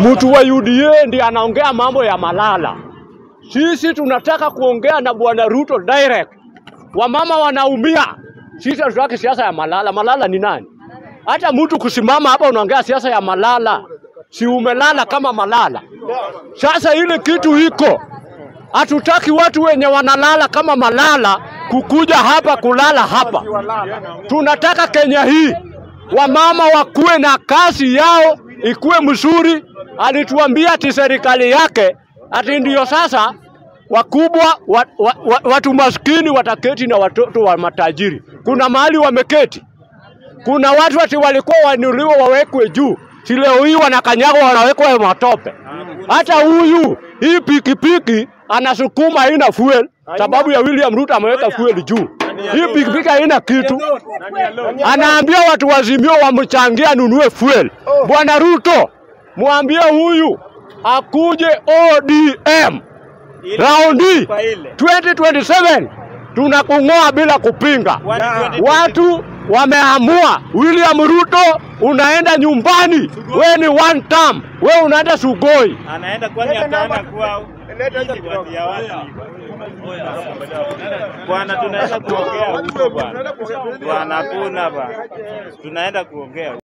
mtu wa UDA ndiye anaongea mambo ya Malala. Sisi tunataka kuongea na bwana Ruto direct. Wamama wanaumia, sisi hatutaki siasa ya Malala. Malala ni nani? Hata mtu kusimama hapa unaongea siasa ya Malala, si umelala kama Malala? Sasa ile kitu iko, hatutaki watu wenye wanalala kama Malala kukuja hapa kulala hapa. Tunataka Kenya hii wamama wakuwe na kazi yao ikuwe mzuri. Alituambia ati serikali yake ati ndio sasa wakubwa wa, wa, wa, watu maskini wataketi na watoto wa matajiri. Kuna mahali wameketi, kuna watu ati walikuwa wanuliwa wawekwe juu, si leo hii wanakanyagwa wanawekwa matope. Hata huyu hii pikipiki anasukuma haina fuel sababu ya William Ruto ameweka fuel juu. Hii pikipiki haina kitu, anaambia watu wazimio wamchangia anunue fuel. Bwana Ruto, mwambie huyu akuje ODM raundi 2027 tunakung'oa bila kupinga. Watu wameamua, William Ruto unaenda nyumbani, we ni one term, we unaenda Sugoi. anaenda kwani ataenda kwao? Bwana, tunaenda kuongea bwana, bwana, hakuna bwana, tunaenda kuongea